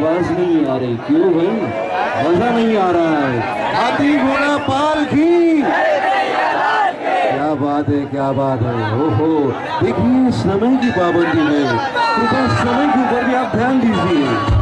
आवाज़ नहीं आ रही। क्यों भाई? मज़ा नहीं आ रहा है। हाथी घोड़ा पाल की। क्या बात है, क्या बात है। ओहो, देखिए, समय की पाबंदी में कृपया समय के ऊपर भी आप ध्यान दीजिए।